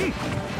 Hum.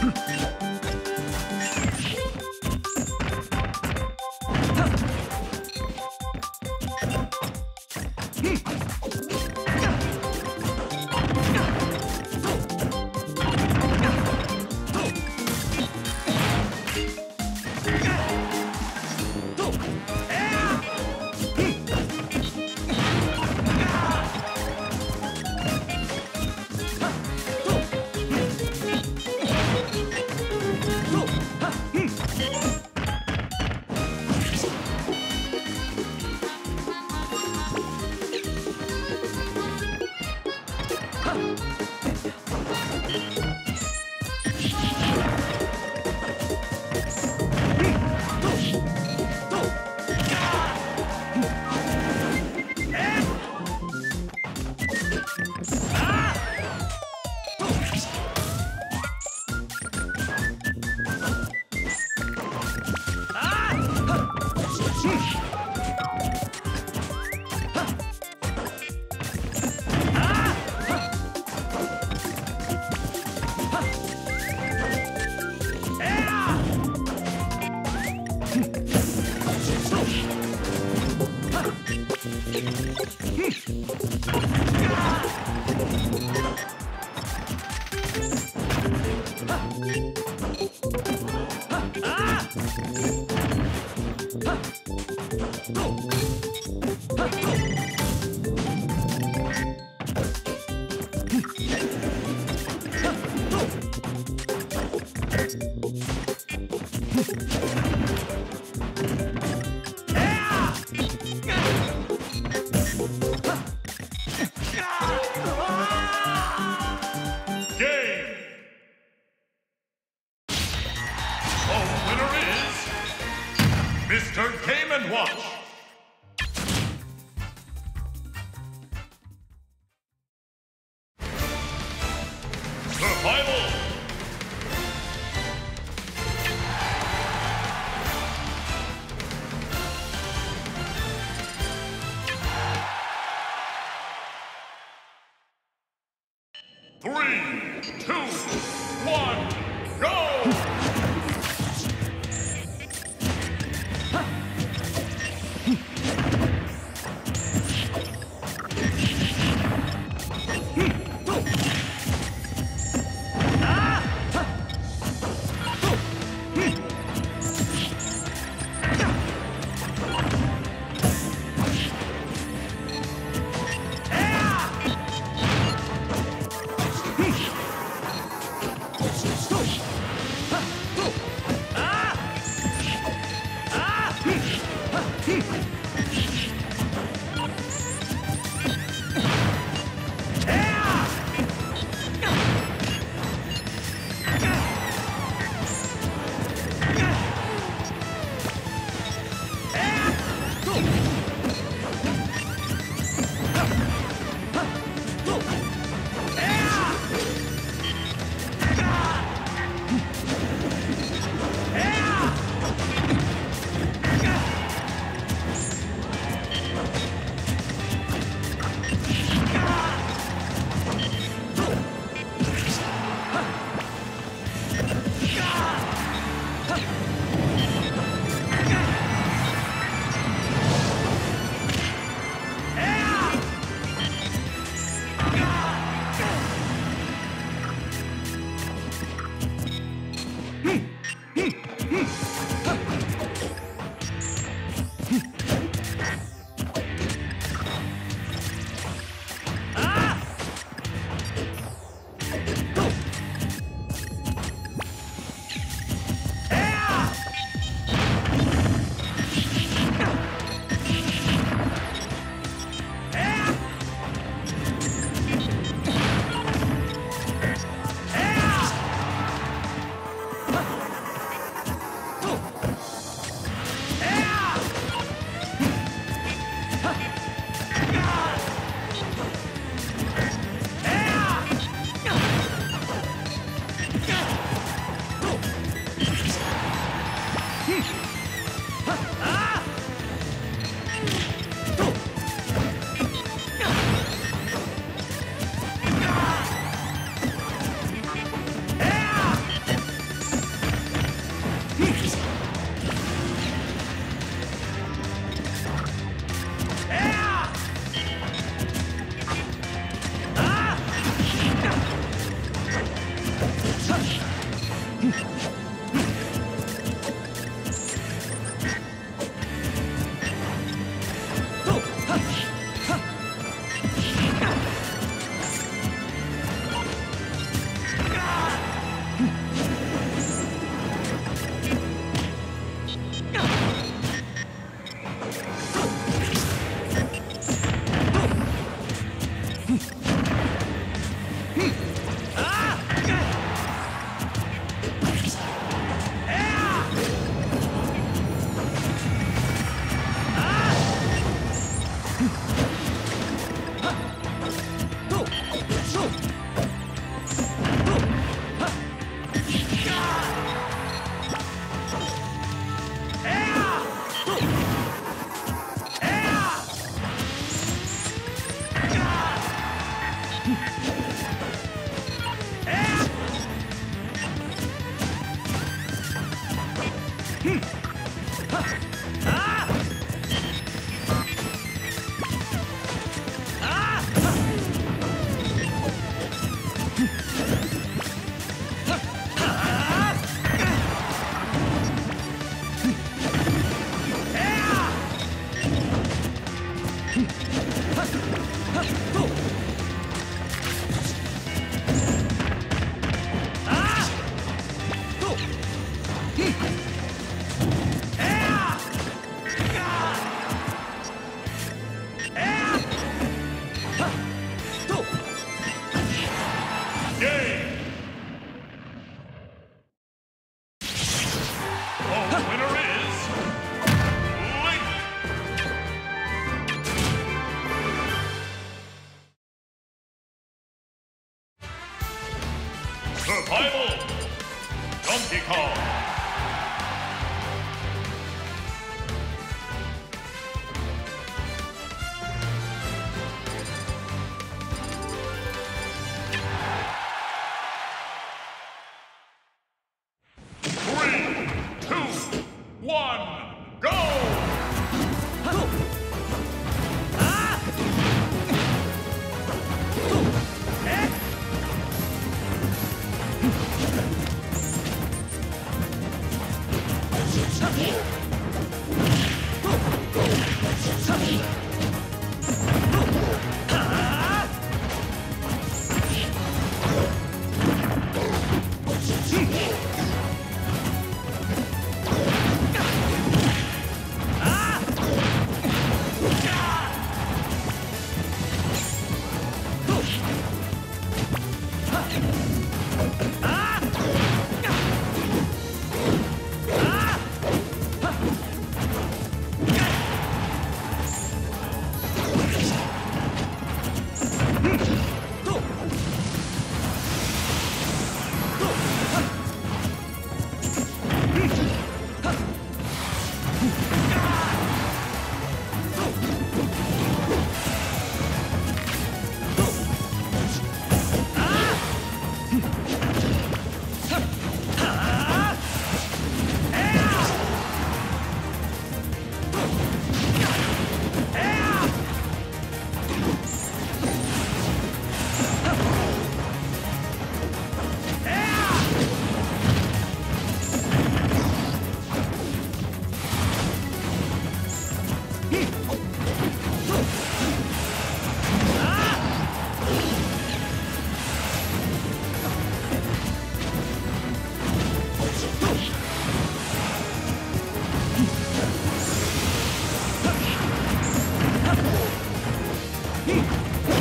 Hmph!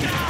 Game.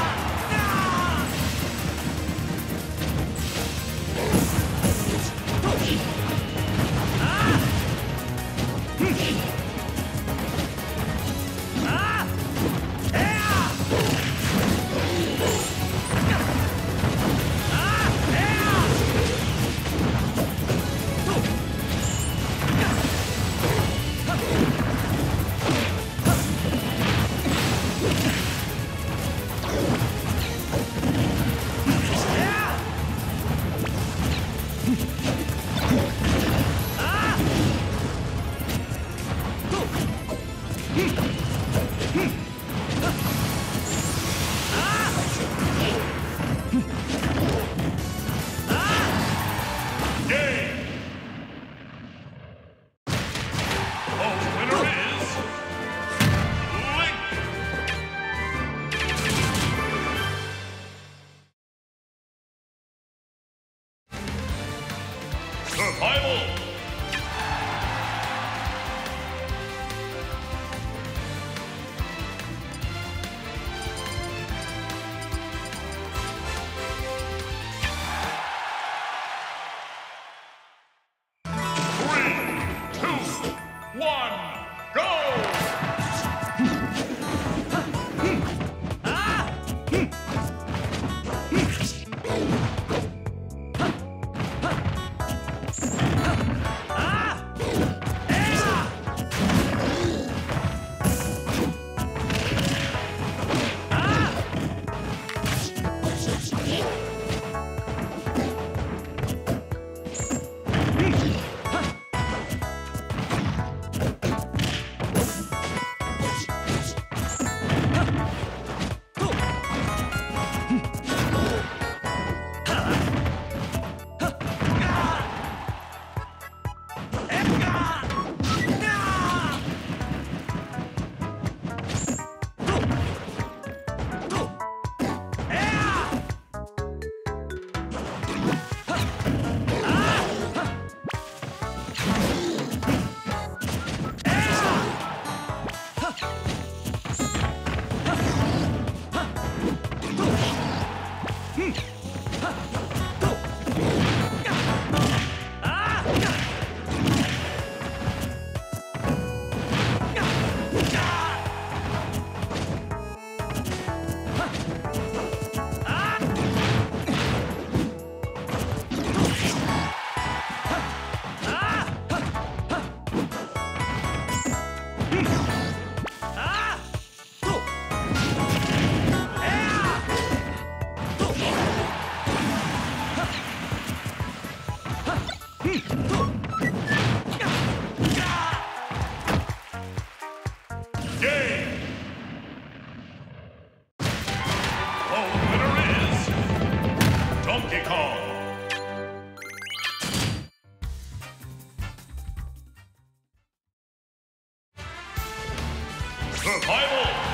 Survival.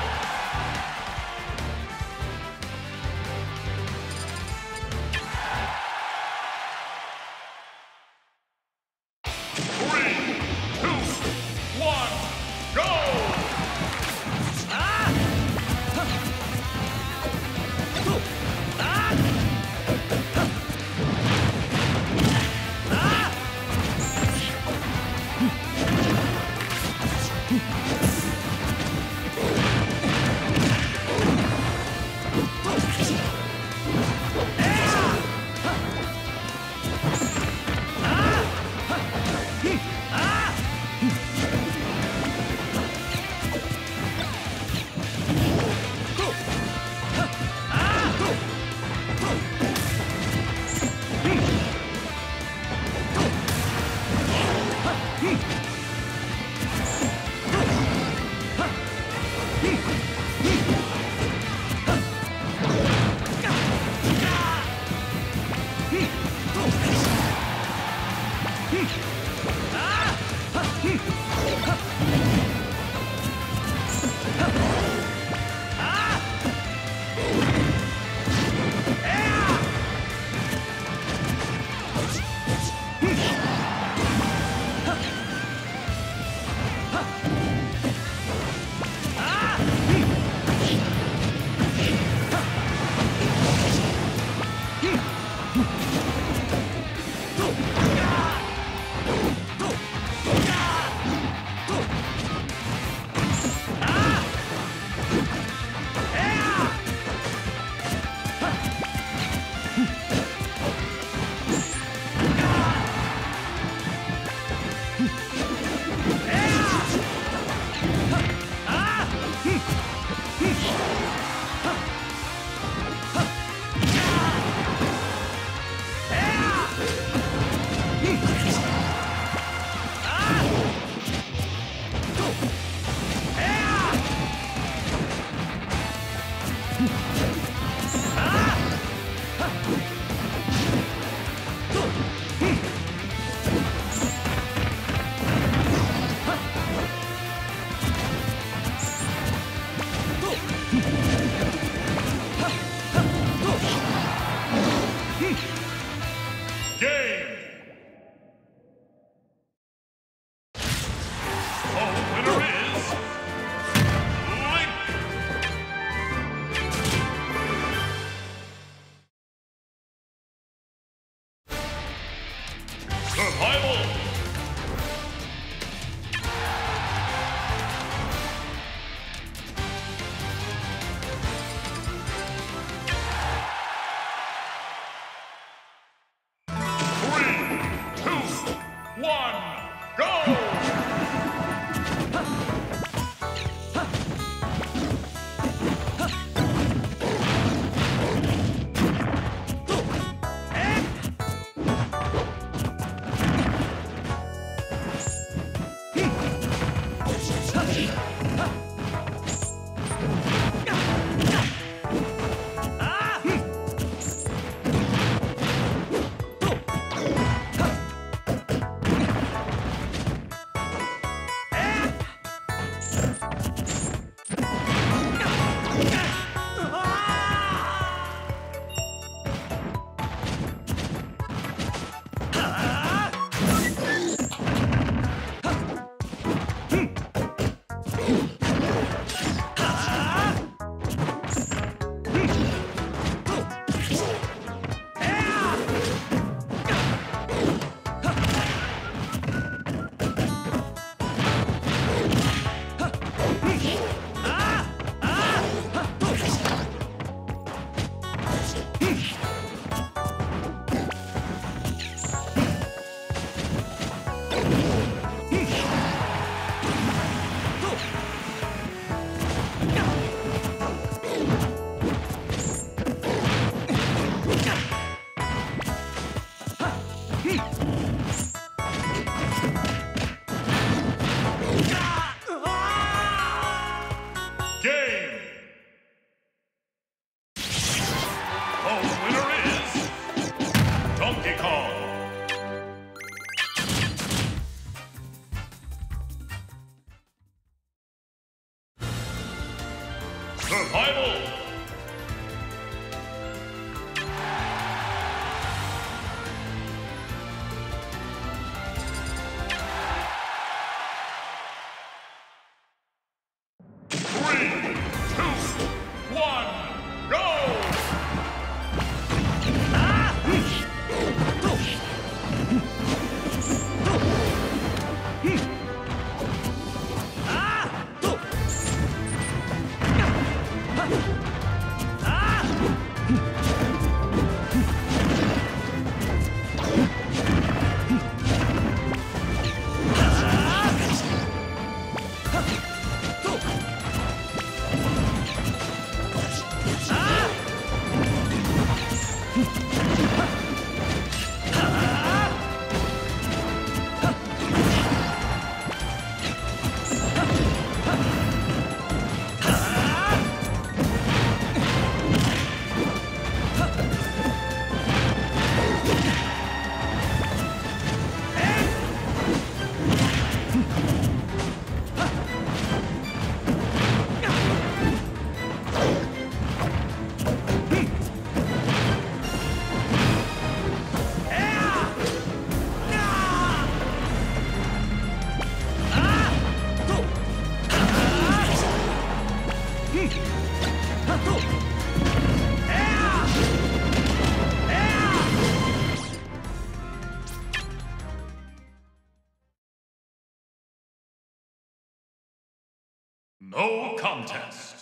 Contest.